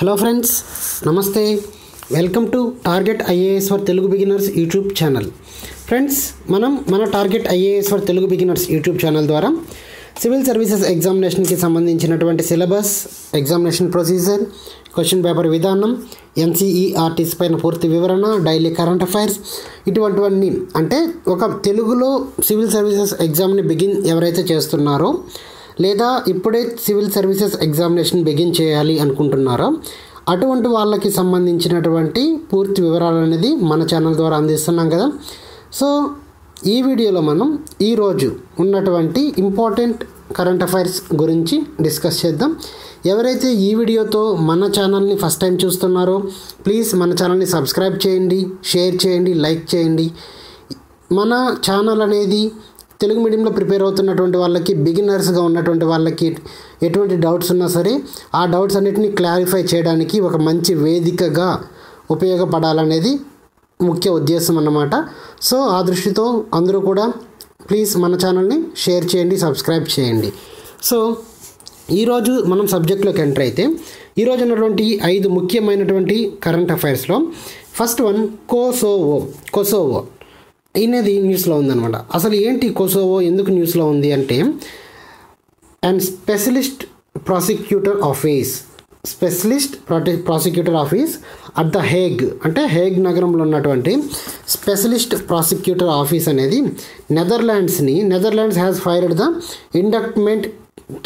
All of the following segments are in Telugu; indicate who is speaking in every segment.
Speaker 1: హలో ఫ్రెండ్స్ నమస్తే. Welcome to target IAS for Telugu beginners YouTube channel. Friends మనం మన target IAS for Telugu beginners YouTube channel ద్వారా సివిల్ సర్వీసెస్ ఎగ్జామినేషన్కి సంబంధించినటువంటి syllabus examination procedure question paper విధానం ఎన్సీఈఆర్టీస్ పైన పూర్తి వివరణ డైలీ కరెంట్ అఫైర్స్ ఇటువంటివన్నీ. అంటే ఒక తెలుగులో సివిల్ సర్వీసెస్ ఎగ్జామ్ని బిగిన్ ఎవరైతే చేస్తున్నారో లేదా ఇప్పుడే సివిల్ సర్వీసెస్ ఎగ్జామినేషన్ బిగిన్ చేయాలి అనుకుంటున్నారో? అటువంటి వాళ్ళకి సంబంధించినటువంటి పూర్తి వివరాలు అనేది మన ఛానల్ ద్వారా అందిస్తున్నాం కదా. సో ఈ వీడియోలో మనం ఈరోజు ఉన్నటువంటి ఇంపార్టెంట్ కరెంట్ అఫైర్స్ గురించి డిస్కస్ చేద్దాం. ఎవరైతే ఈ వీడియోతో మన ఛానల్ని ఫస్ట్ టైం చూస్తున్నారో ప్లీజ్ మన ఛానల్ని సబ్స్క్రైబ్ చేయండి షేర్ చేయండి లైక్ చేయండి. మన ఛానల్ అనేది తెలుగు మీడియంలో ప్రిపేర్ అవుతున్నటువంటి వాళ్ళకి బిగినర్స్గా ఉన్నటువంటి వాళ్ళకి ఎటువంటి డౌట్స్ ఉన్నా సరే ఆ డౌట్స్ అన్నిటిని క్లారిఫై చేయడానికి ఒక మంచి వేదికగా ఉపయోగపడాలనేది ముఖ్య ఉద్దేశం అన్నమాట. సో ఆ దృష్టితో అందరూ కూడా ప్లీజ్ మన ఛానల్ని షేర్ చేయండి సబ్స్క్రైబ్ చేయండి. సో ఈరోజు మనం సబ్జెక్ట్లోకి ఎంటర్ అయితే ఈరోజు ఉన్నటువంటి ఐదు ముఖ్యమైనటువంటి కరెంట్ అఫైర్స్లో ఫస్ట్ వన్ కోసోవో కొసోవో. అనేది న్యూస్లో ఉందన్నమాట. అసలు ఏంటి కొసోవో? ఎందుకు న్యూస్లో ఉంది అంటే and specialist prosecutor office specialist prosecutor office at the Hague అంటే హేగ్ నగరంలో ఉన్నటువంటి స్పెషలిస్ట్ ప్రాసిక్యూటర్ ఆఫీస్ అనేది నెదర్లాండ్స్ని Netherlands has fired the indictment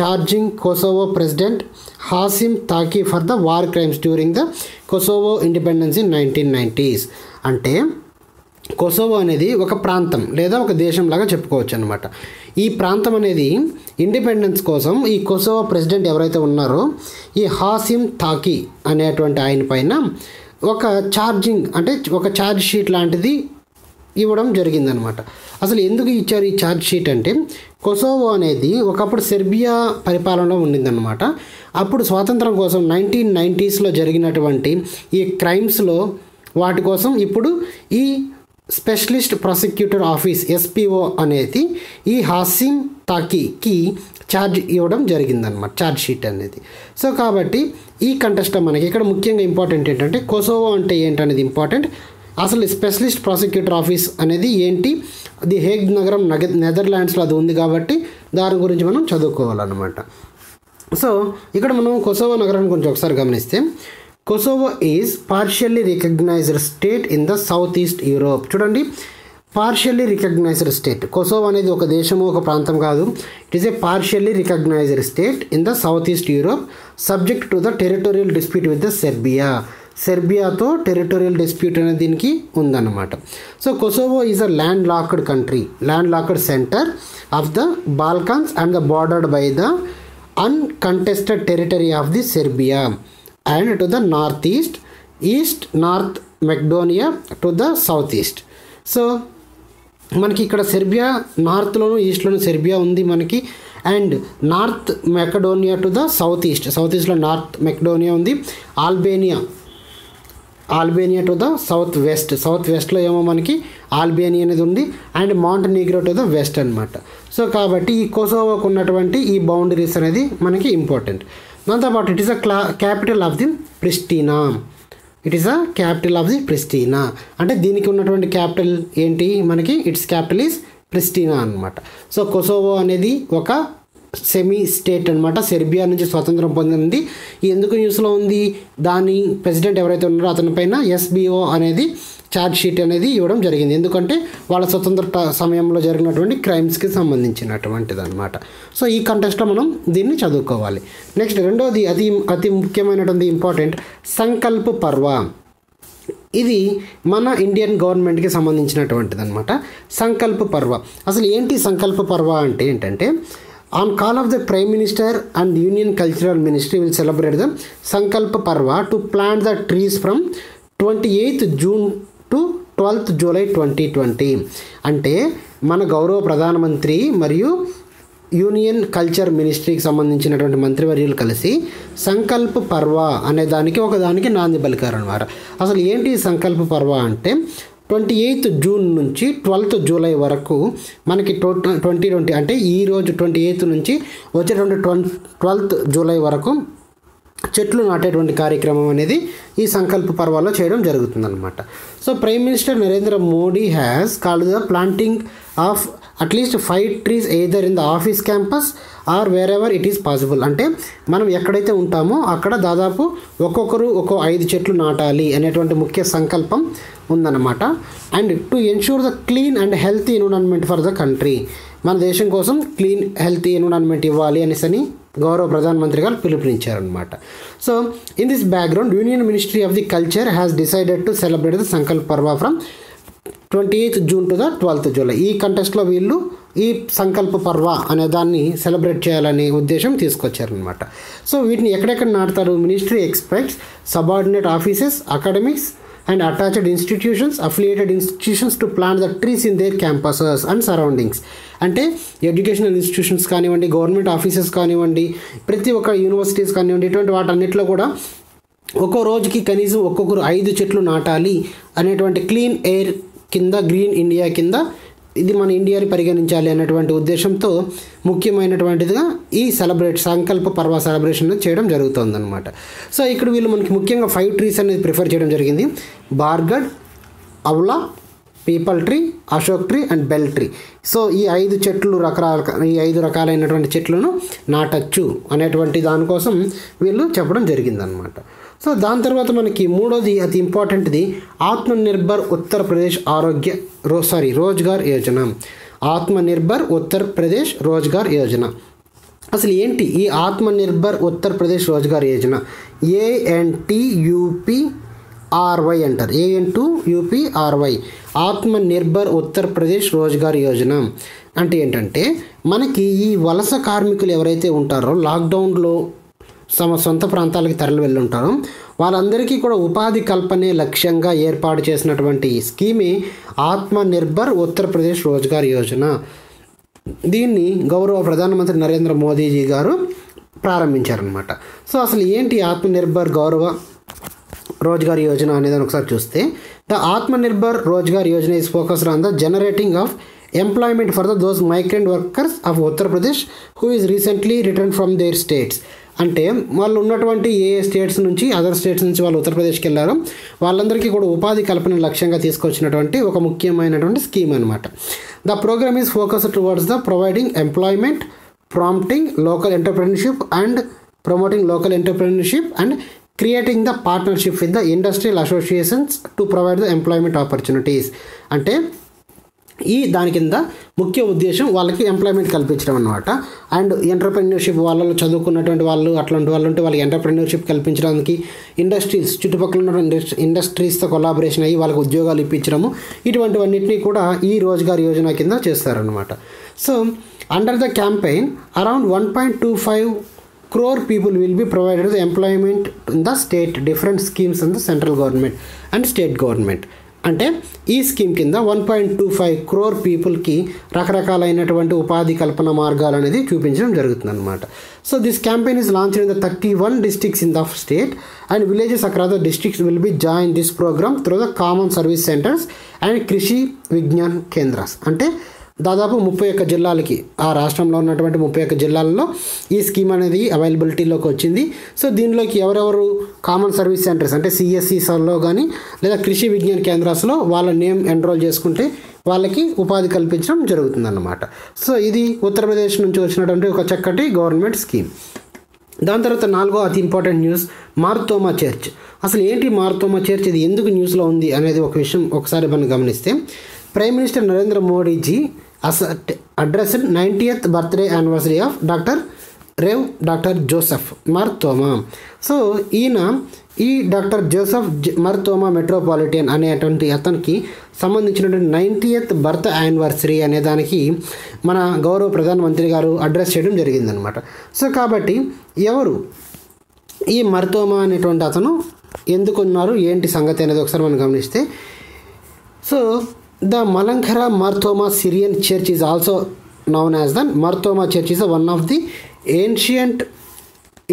Speaker 1: charging Kosovo president Hashim Thaci for the war crimes during the Kosovo independence in nineteen nineties అంటే కొసోవో అనేది ఒక ప్రాంతం లేదా ఒక దేశంలాగా చెప్పుకోవచ్చు అనమాట ఈ ప్రాంతం అనేది ఇండిపెండెన్స్ కోసం ఈ కొసోవో ప్రెసిడెంట్ ఎవరైతే ఉన్నారో ఈ హాసిమ్ తాకీ అనేటువంటి ఆయన పైన ఒక ఛార్జింగ్ అంటే ఒక ఛార్జ్ షీట్ లాంటిది ఇవ్వడం జరిగిందనమాట అసలు ఎందుకు ఇచ్చారు ఈ ఛార్జ్ షీట్ అంటే కొసోవో అనేది ఒకప్పుడు సెర్బియా పరిపాలనలో ఉండిందనమాట అప్పుడు స్వాతంత్రం కోసం నైన్టీన్ నైంటీస్లో జరిగినటువంటి ఈ క్రైమ్స్లో వాటి కోసం ఇప్పుడు ఈ స్పెషలిస్ట్ ప్రాసిక్యూటర్ ఆఫీస్ ఎస్పీఓ అనేది ఈ హాసిమ్ తాకీకి ఛార్జ్ ఇవ్వడం జరిగిందనమాట ఛార్జ్ షీట్ అనేది. సో కాబట్టి ఈ కంటెస్ట్ మనకి ఇక్కడ ముఖ్యంగా ఇంపార్టెంట్ ఏంటంటే కొసోవో అంటే ఏంటనేది ఇంపార్టెంట్. అసలు స్పెషలిస్ట్ ప్రాసిక్యూటర్ ఆఫీస్ అనేది ఏంటి? అది హేగ్ నగరం నగ నెదర్లాండ్స్లో అది ఉంది కాబట్టి దాని గురించి మనం చదువుకోవాలన్నమాట. సో ఇక్కడ మనం కొసోవో నగరం కొంచెం ఒకసారి గమనిస్తే Kosovo is partially recognised state in the south east Europe చూడండి. పార్షియల్లీ రికగ్నైజ్డ్ స్టేట్ కొసోవో అనేది ఒక దేశము ఒక ప్రాంతం కాదు. It is a partially recognised state in the south east Europe subject to the territorial dispute with the Serbia సెర్బియాతో territorial dispute అనేది దీనికి ఉందన్నమాట. So Kosovo is a landlocked country landlocked centre of the Balkans and the bordered by the uncontested territory of the Serbia and to the north east east North Macedonia to the south east so మనకి ఇక్కడ సెర్బియా నార్త్లోను ఈస్ట్లోను సెర్బియా ఉంది మనకి. And north Macedonia to the south east south ఈస్ట్లో నార్త్ మెకడోనియా ఉంది. Albania Albania to the south west south వెస్ట్లో ఏమో మనకి ఆల్బేనియా అనేది ఉంది. And Montenegro to the west అనమాట సో కాబట్టి ఈ కోసోవోకు ఉన్నటువంటి ఈ బౌండరీస్ అనేది మనకి ఇంపార్టెంట్ దాంతోపాటు ఇట్ ఈస్ అ క్లా capital of the Pristina it is a capital of the Pristina అంటే దీనికి ఉన్నటువంటి క్యాపిటల్ ఏంటి? మనకి ఇట్స్ క్యాపిటల్ ఈస్ ప్రిస్టీనా అనమాట సో కొసోవో అనేది ఒక సెమీ స్టేట్ అనమాట సెర్బియా నుంచి స్వతంత్రం పొందింది. ఎందుకు న్యూస్లో ఉంది? దాని ప్రెసిడెంట్ ఎవరైతే ఉన్నారో అతని పైన ఎస్బిఓ అనేది ఛార్జ్ షీట్ అనేది ఇవ్వడం జరిగింది. ఎందుకంటే వాళ్ళ స్వతంత్ర సమయంలో జరిగినటువంటి క్రైమ్స్కి సంబంధించినటువంటిది అనమాట సో ఈ కంటెస్ట్లో మనం దీన్ని చదువుకోవాలి. నెక్స్ట్ రెండోది అతి అతి ముఖ్యమైనటువంటి ఇంపార్టెంట్ సంకల్ప్ పర్వ. ఇది మన ఇండియన్ గవర్నమెంట్కి సంబంధించినటువంటిది అనమాట సంకల్ప పర్వ. అసలు ఏంటి సంకల్ప పర్వ అంటే ఏంటంటే on call of the prime minister and union cultural ministry will celebrate the Sankalp Parva to plant the trees from twenty eighth June to twelfth July twenty twenty. అంటే మన గౌరవ ప్రధానమంత్రి మరియు యూనియన్ కల్చర్ మినిస్ట్రీకి సంబంధించినటువంటి మంత్రివర్యులు కలిసి సంకల్ప పర్వ అనే దానికి ఒక దానికి నాంది పలికారు అనమాట అసలు ఏంటి సంకల్ప పర్వ అంటే ట్వంటీ ఎయిత్ జూన్ నుంచి ట్వెల్త్ జూలై వరకు మనకి ట్వంటీ ట్వంటీ అంటే ఈ రోజు ట్వంటీ ఎయిత్ నుంచి వచ్చేటువంటి ట్వంటీ ట్వెల్త్ జూలై వరకు చెట్లు నాటేటువంటి కార్యక్రమం అనేది ఈ సంకల్ప పర్వాల్లో చేయడం జరుగుతుందన్నమాట. So prime minister Narendra Modi has called the planting of at least five trees either in the office campus or wherever it is possible అంటే మనం ఎక్కడైతే ఉంటామో అక్కడ దాదాపు ఒక్కొక్కరు ఒక్కో ఐదు చెట్లు నాటాలి అనేటువంటి ముఖ్య సంకల్పం ఉందన్నమాట. And to ensure the clean and healthy environment for the country మన దేశం కోసం క్లీన్ హెల్తీ ఎన్విరాన్మెంట్ ఇవ్వాలి అనేసి అని గౌరవ ప్రధానమంత్రి గారు పిలుపునిచ్చారనమాట so in this background union ministry of the culture has decided to celebrate the Sankalp Parva from twenty eighth June to the twelfth July ఈ కంటెస్ట్లో వీళ్ళు ఈ సంకల్ప పర్వ అనే దాన్ని సెలబ్రేట్ చేయాలనే ఉద్దేశం తీసుకొచ్చారనమాట సో వీటిని ఎక్కడెక్కడ నాటుతారు? Ministry expects subordinate offices academics and attached institutions affiliated institutions to plant the trees in their campuses and surroundings అంటే ఎడ్యుకేషనల్ ఇన్స్టిట్యూషన్స్ కానివ్వండి గవర్నమెంట్ ఆఫీసెస్ కానివ్వండి ప్రతి ఒక్క యూనివర్సిటీస్ కానివ్వండి ఇటువంటి వాటన్నిటిలో కూడా ఒక్కో రోజుకి కనీసం ఒక్కొక్కరు ఐదు చెట్లు నాటాలి అనేటువంటి క్లీన్ ఎయిర్ కింద గ్రీన్ ఇండియా కింద ఇది మన ఇండియాని పరిగణించాలి అనేటువంటి ఉద్దేశంతో ముఖ్యమైనటువంటిదిగా ఈ సెలబ్రేట్ సంకల్ప పర్వ సెలబ్రేషన్ చేయడం జరుగుతుందన్నమాట. సో ఇక్కడ వీళ్ళు మనకి ముఖ్యంగా ఫైవ్ ట్రీస్ అనేది ప్రిఫర్ చేయడం జరిగింది. Bargad awla peepal tree Ashok tree and bel tree. So ఈ ఐదు చెట్లు రకరకాల ఈ ఐదు రకాలైనటువంటి చెట్లను నాటచ్చు అనేటువంటి దానికోసం వీళ్ళు చెప్పడం జరిగిందనమాట సో దాని తర్వాత మనకి మూడోది అతి ఇంపార్టెంట్ది ఆత్మనిర్భర్ ఉత్తరప్రదేశ్ ఆరోగ్య రో సారీ రోజ్గార్ యోజన. ఆత్మనిర్భర్ ఉత్తరప్రదేశ్ రోజ్గార్ యోజన. అసలు ఏంటి ఈ ఆత్మనిర్భర్ ఉత్తరప్రదేశ్ రోజ్గార్ యోజన? ఏఎన్టీయూపీ ఆర్వై అంటారు. AN to UPRY Atmanirbhar Uttar Pradesh Rozgar Yojana. అంటే ఏంటంటే మనకి ఈ వలస కార్మికులు ఎవరైతే ఉంటారో లాక్డౌన్లో తమ సొంత ప్రాంతాలకు తరలి వెళ్ళి వాళ్ళందరికీ కూడా ఉపాధి కల్పనే లక్ష్యంగా ఏర్పాటు చేసినటువంటి స్కీమే ఆత్మనిర్భర్ ఉత్తరప్రదేశ్ రోజ్గార్ యోజన. దీన్ని గౌరవ ప్రధానమంత్రి నరేంద్ర మోదీజీ గారు ప్రారంభించారనమాట సో అసలు ఏంటి ఆత్మనిర్భర్ గౌరవ రోజ్గార్ యోజన అనేది ఒకసారి చూస్తే the Atmanirbhar Rozgar Yojana is focused on the generating of employment for the those migrant workers of Uttar Pradesh who is recently return from their states అంటే వాళ్ళు ఉన్నటువంటి ఏ స్టేట్స్ నుంచి అదర్ స్టేట్స్ నుంచి వాళ్ళు ఉత్తరప్రదేశ్కి వెళ్ళారో వాళ్ళందరికీ కూడా ఉపాధి కల్పన లక్ష్యంగా తీసుకొచ్చినటువంటి ఒక ముఖ్యమైనటువంటి స్కీమ్ అనమాట the programme is focus towards the providing employment prompting local entrepreneurship and promoting local entrepreneurship and creating the partnership with the industrial associations to provide the employment opportunities అంటే ఈ దాని కింద ముఖ్య ఉద్దేశం వాళ్ళకి ఎంప్లాయ్మెంట్ కల్పించడం అనమాట అండ్ ఎంటర్ప్రెన్యూర్షిప్ వాళ్ళు చదువుకున్నటువంటి వాళ్ళు అట్లాంటి వాళ్ళు ఉంటే వాళ్ళకి ఎంటర్ప్రెన్యూర్షిప్ కల్పించడానికి ఇండస్ట్రీస్ చుట్టుపక్కల ఉన్న ఇండస్ట్రీ ఇండస్ట్రీస్తో కొలాబరేషన్ అయ్యి వాళ్ళకి ఉద్యోగాలు ఇప్పించడము ఇటువంటివన్నింటినీ కూడా ఈ రోజ్గార్ యోజన కింద చేస్తారనమాట so under the campaign around one point two five crore people will be provided employment in the state different schemes in the central government and state government అంటే ఈ స్కీమ్ కింద one point two five crore పీపుల్కి రకరకాలైనటువంటి ఉపాధి కల్పన మార్గాలు అనేది చూపించడం జరుగుతుంది అనమాట so this campaign is launch in the thirty one districts in the state and villages across the districts will be join this programme through the common service centres and Krishi Vigyan Kendras అంటే దాదాపు ముప్పై ఒక్క జిల్లాలకి ఆ రాష్ట్రంలో ఉన్నటువంటి ముప్పై ఒక్క జిల్లాలలో ఈ స్కీమ్ అనేది అవైలబిలిటీలోకి వచ్చింది. సో దీనిలోకి ఎవరెవరు కామన్ సర్వీస్ సెంటర్స్ అంటే సిఎస్సిలో కానీ లేదా కృషి విజ్ఞాన కేంద్రాస్లో వాళ్ళ నేమ్ ఎన్రోల్ చేసుకుంటే వాళ్ళకి ఉపాధి కల్పించడం జరుగుతుందన్నమాట. సో ఇది ఉత్తరప్రదేశ్ నుంచి వచ్చినటువంటి ఒక చక్కటి గవర్నమెంట్ స్కీమ్. దాని తర్వాత నాలుగో అతి ఇంపార్టెంట్ న్యూస్ మార్తోమా చర్చ్. అసలు ఏంటి మార్తోమా చర్చ్? ఇది ఎందుకు న్యూస్లో ఉంది అనేది ఒక విషయం ఒకసారి మనం గమనిస్తే prime minister Narendra Modiji addressed ninetieth birthday anniversary of doctor rev doctor Joseph Marthoma. So ఈయన ఈ డాక్టర్ జోసెఫ్ మర్తోమా మెట్రోపాలిటన్ అనేటువంటి అతనికి సంబంధించినటువంటి నైంటీయత్ బర్త్ యానివర్సరీ అనే దానికి మన గౌరవ ప్రధానమంత్రి గారు అడ్రస్ చేయడం జరిగిందనమాట సో కాబట్టి ఎవరు ఈ మర్తోమా అనేటువంటి అతను ఎందుకు ఉన్నారు ఏంటి సంగతి అనేది ఒకసారి మనం గమనిస్తే so the Malankara Marthoma Syrian church is also known as the Marthoma church is one of the ancient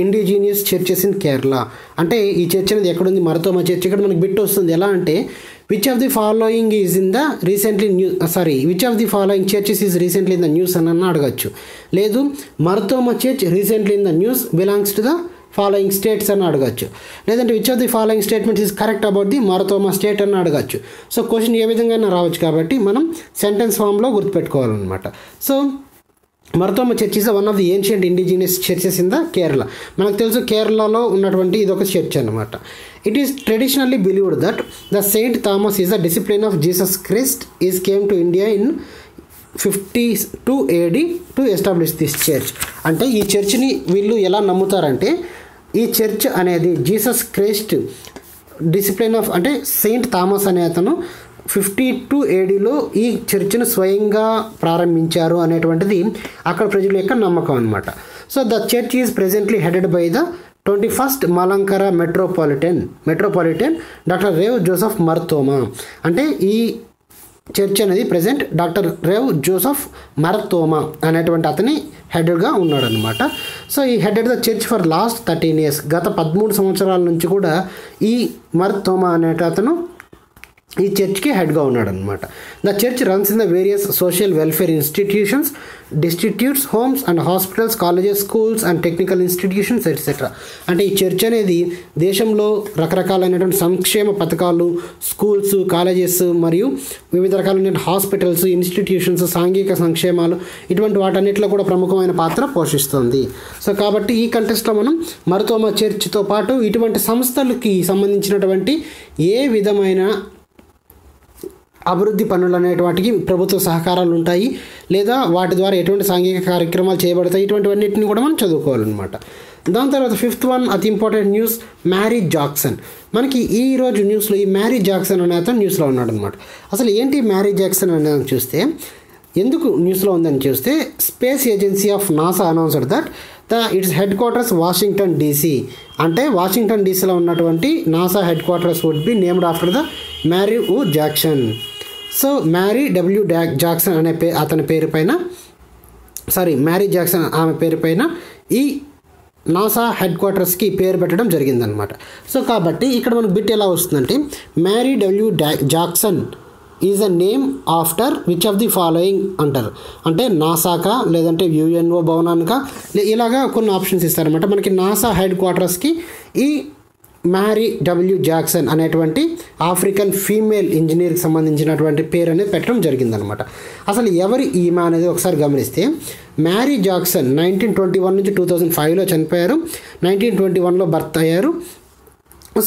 Speaker 1: indigenous churches in Kerala అంటే ఈ చర్చ్ అనేది ఎక్కడుంది? మరతోమా చర్చ్ ఇక్కడ మనకి బిట్ వస్తుంది. ఎలా అంటే which of the following is in the recently new sorry which of the following churches is recently in the news అని అన్న అడగచ్చు. లేదు Marthoma church recently in the news belongs to the following states అని అడగచ్చు. లేదంటే which of the following statements is correct about the Marthoma state అని అడగచ్చు. సో క్వశ్చన్ ఏ విధంగా రావచ్చు కాబట్టి మనం సెంటెన్స్ ఫామ్లో గుర్తుపెట్టుకోవాలన్నమాట. So Marthoma church is one of the ancient indigenous churches in the Kerala మనకు తెలుసు కేరళలో ఉన్నటువంటి ఇది ఒక చర్చ్ అనమాట it is traditionally believed that the saint Thomas is the discipline of Jesus Christ is came to India in fifty two AD to establish this church అంటే ఈ చర్చ్ని వీళ్ళు ఎలా నమ్ముతారంటే ఈ చర్చ్ అనేది జీసస్ క్రైస్ట్ డిసిప్లిన్ ఆఫ్ అంటే సెయింట్ థామస్ అనే అతను ఫిఫ్టీ టూ ఏడీలో ఈ చర్చ్ను స్వయంగా ప్రారంభించారు అనేటువంటిది అక్కడ ప్రజల యొక్క నమ్మకం అనమాట so the church is presently headed by the twenty first Malankara metropolitan metropolitan doctor rev Joseph Marthoma. అంటే ఈ చర్చ్ అనేది present doctor rev Joseph Marthoma అనేటువంటి అతని హెడెడ్గా ఉన్నాడనమాట సో ఈ headed the church for last thirteen years గత పదమూడు సంవత్సరాల నుంచి కూడా ఈ మరతోమా అనేట అతను ఈ చర్చ్కి హెడ్గా ఉన్నాడు అనమాట the church runs in the various social welfare institutions destitutes homes and hospitals colleges schools and technical institutions etcetera అంటే ఈ చర్చ్ అనేది దేశంలో రకరకాలైనటువంటి సంక్షేమ పథకాలు స్కూల్స్ కాలేజెస్ మరియు వివిధ రకాలైన హాస్పిటల్స్ ఇన్స్టిట్యూషన్స్ సాంఘిక సంక్షేమాలు ఇటువంటి వాటన్నిటిలో కూడా ప్రముఖమైన పాత్ర పోషిస్తుంది. సో కాబట్టి ఈ కంటెస్ట్లో మనం మరుతోమ చర్చ్తో పాటు ఇటువంటి సంస్థలకి సంబంధించినటువంటి ఏ విధమైన అభివృద్ధి పనులు అనేటివాటికి ప్రభుత్వ సహకారాలు ఉంటాయి లేదా వాటి ద్వారా ఎటువంటి సాంఘిక కార్యక్రమాలు చేయబడతాయి ఇటువంటివన్నిటిని కూడా మనం చదువుకోవాలన్నమాట. దాని తర్వాత ఫిఫ్త్ వన్ అతి ఇంపార్టెంట్ న్యూస్ మ్యారీ జాక్సన్. మనకి ఈ రోజు న్యూస్లో ఈ మ్యారీ జాక్సన్ అనే అతను న్యూస్లో ఉన్నాడు అనమాట అసలు ఏంటి మ్యారీ జాక్సన్ అనేది చూస్తే ఎందుకు న్యూస్లో ఉందని చూస్తే space agency of NASA announced that the its headquarters Washington DC. అంటే వాషింగ్టన్ డీసీలో ఉన్నటువంటి NASA headquarters would be named after the Mary uh Jackson. So Mary W డా జాక్సన్ అనే పే అతని పేరు పైన సారీ మ్యారీ జాక్సన్ ఆమె పేరు పైన ఈ నాసా హెడ్ క్వార్టర్స్కి పేరు పెట్టడం జరిగిందనమాట సో కాబట్టి ఇక్కడ మనకు బిట్ ఎలా వస్తుందంటే Mary W Jackson is a name after which of the following అంటారు. అంటే నాసాకా లేదంటే యుఎన్ఓ భవనానికా ఇలాగా కొన్ని ఆప్షన్స్ ఇస్తారనమాట మనకి నాసా హెడ్ క్వార్టర్స్కి ఈ మ్యారీ డబ్ల్యూ జాక్సన్ అనేటువంటి ఆఫ్రికన్ ఫీమేల్ ఇంజనీర్కి సంబంధించినటువంటి పేరు అనేది పెట్టడం జరిగిందనమాట. అసలు ఎవరి ఈమె అనేది ఒకసారి గమనిస్తే Mary Jackson nineteen twenty one నుంచి టూ థౌజండ్ ఫైవ్లో చనిపోయారు. నైన్టీన్ ట్వంటీ వన్లో బర్త్ అయ్యారు.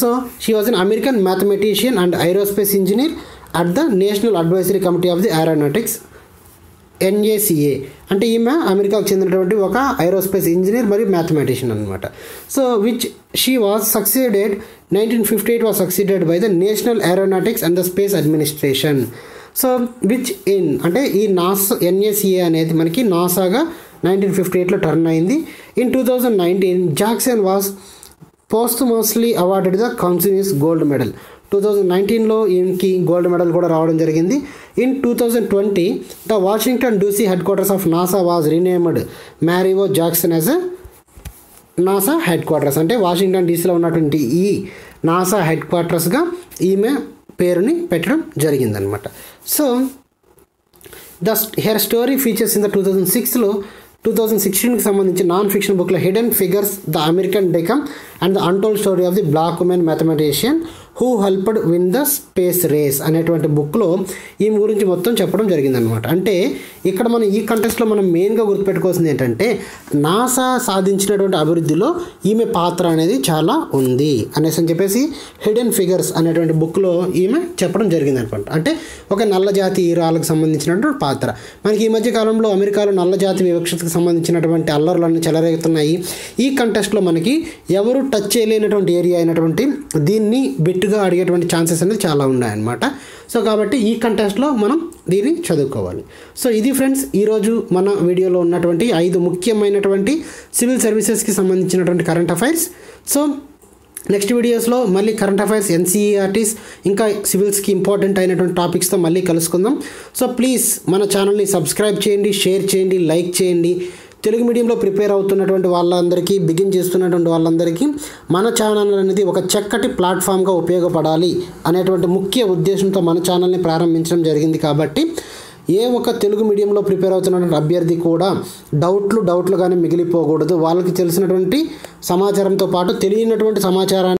Speaker 1: So she was an American mathematician and aerospace engineer at the National Advisory Committee of the Aeronautics NACA అంటే ఈమె అమెరికాకు చెందినటువంటి ఒక ఐరోస్పేస్ ఇంజనీర్ మరియు మ్యాథమెటిషియన్ అనమాట so which she was succeeded nineteen fifty eight was succeeded by the National Aeronautics and the Space Administration so which in అంటే ఈ నాస్ ఎన్ఏసిఏ అనేది మనకి నాసాగా నైన్టీన్ ఫిఫ్టీ ఎయిట్లో టర్న్ అయింది. In two thousand nineteen Jackson was mostly awarded the Congressional Gold Medal two thousand నైన్టీన్లో ఈయనకి గోల్డ్ మెడల్ కూడా రావడం జరిగింది. In two thousand twenty the Washington DC headquarters of NASA was renamed మ్యారీవో Jackson as NASA headquarters అంటే వాషింగ్టన్ డీసీలో ఉన్నటువంటి ఈ నాసా హెడ్ క్వార్టర్స్గా ఈమె పేరుని పెట్టడం జరిగిందనమాట so the her story features in the two thousand సిక్స్లో టూ థౌజండ్ సిక్స్టీన్కి సంబంధించి నాన్ ఫిక్షన్ బుక్లో Hidden Figures the American Dream and the untold story of the black women mathematician who helped win the space race అనేటువంటి బుక్లో ఈమె గురించి మొత్తం చెప్పడం జరిగిందనమాట అంటే ఇక్కడ మనం ఈ కంటెస్ట్లో మనం మెయిన్గా గుర్తుపెట్టుకోవాల్సింది ఏంటంటే నాసా సాధించినటువంటి అభివృద్ధిలో ఈమె పాత్ర అనేది చాలా ఉంది అనేసి అని చెప్పేసి హిడెన్ ఫిగర్స్ అనేటువంటి బుక్లో ఈమె చెప్పడం జరిగింది అనమాట అంటే ఒక నల్ల జాతి ఈరాలకు సంబంధించినటువంటి పాత్ర. మనకి ఈ మధ్య కాలంలో అమెరికాలో నల్ల జాతి వివక్షతకు సంబంధించినటువంటి అల్లర్లన్నీ చెలరేగుతున్నాయి. ఈ కంటెస్ట్లో మనకి ఎవరు టచ్ చేయలేనటువంటి ఏరియా అయినటువంటి దీన్ని బిట్ బిట్టుగా అడిగేటువంటి ఛాన్సెస్ అనేది చాలా ఉన్నాయన్నమాట. సో కాబట్టి ఈ కంటెస్ట్లో మనం దీన్ని చదువుకోవాలి. సో ఇది ఫ్రెండ్స్ ఈరోజు మన వీడియోలో ఉన్నటువంటి ఐదు ముఖ్యమైనటువంటి సివిల్ సర్వీసెస్కి సంబంధించినటువంటి కరెంట్ అఫైర్స్ సో నెక్స్ట్ వీడియోస్లో మళ్ళీ కరెంట్ అఫైర్స్ ఎన్సీఈఆర్టీస్ ఇంకా సివిల్స్కి ఇంపార్టెంట్ అయినటువంటి టాపిక్స్తో మళ్ళీ కలుసుకుందాం. సో ప్లీజ్ మన ఛానల్ని సబ్స్క్రైబ్ చేయండి షేర్ చేయండి లైక్ చేయండి. తెలుగు మీడియంలో ప్రిపేర్ అవుతున్నటువంటి వాళ్ళందరికీ బిగిన్ చేస్తున్నటువంటి వాళ్ళందరికీ మన ఛానల్ అనేది ఒక చక్కటి ప్లాట్ఫామ్గా ఉపయోగపడాలి అనేటువంటి ముఖ్య ఉద్దేశంతో మన ఛానల్ని ప్రారంభించడం జరిగింది కాబట్టి ఏ ఒక్క తెలుగు మీడియంలో ప్రిపేర్ అవుతున్నటువంటి అభ్యర్థి కూడా డౌట్లు డౌట్లుగానే మిగిలిపోకూడదు. వాళ్ళకి తెలిసినటువంటి సమాచారంతో పాటు తెలియనటువంటి సమాచారాన్ని